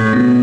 Bye.